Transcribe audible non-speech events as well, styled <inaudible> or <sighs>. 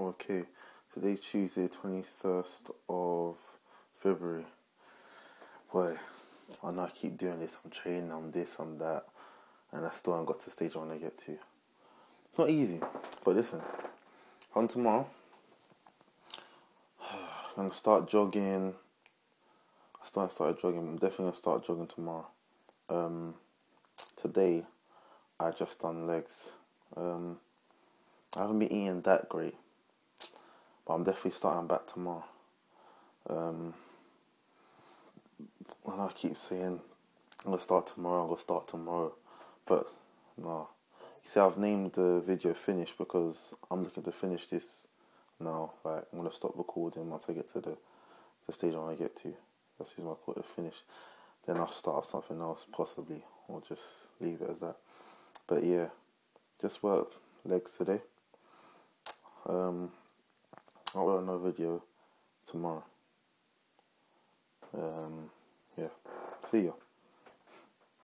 Okay, today's Tuesday, 21st of February. Boy, I know I keep doing this, I'm training, I'm this, I'm that, and I still haven't got to the stage I want to get to. It's not easy, but listen, from tomorrow, <sighs> I'm going to start jogging. I started, started jogging, I'm definitely going to start jogging tomorrow. Um, today, I just done legs. Um, I haven't been eating that great but I'm definitely starting back tomorrow. Um, and I keep saying I'm gonna start tomorrow. I'm gonna start tomorrow, but no. You see, I've named the video "Finish" because I'm looking to finish this now. Like I'm gonna stop recording once I get to the the stage I want to get to. That's use my call to finish. Then I'll start something else possibly, or just leave it as that. But yeah, just work legs today. Um, I'll upload another video tomorrow. Um, yeah. See you.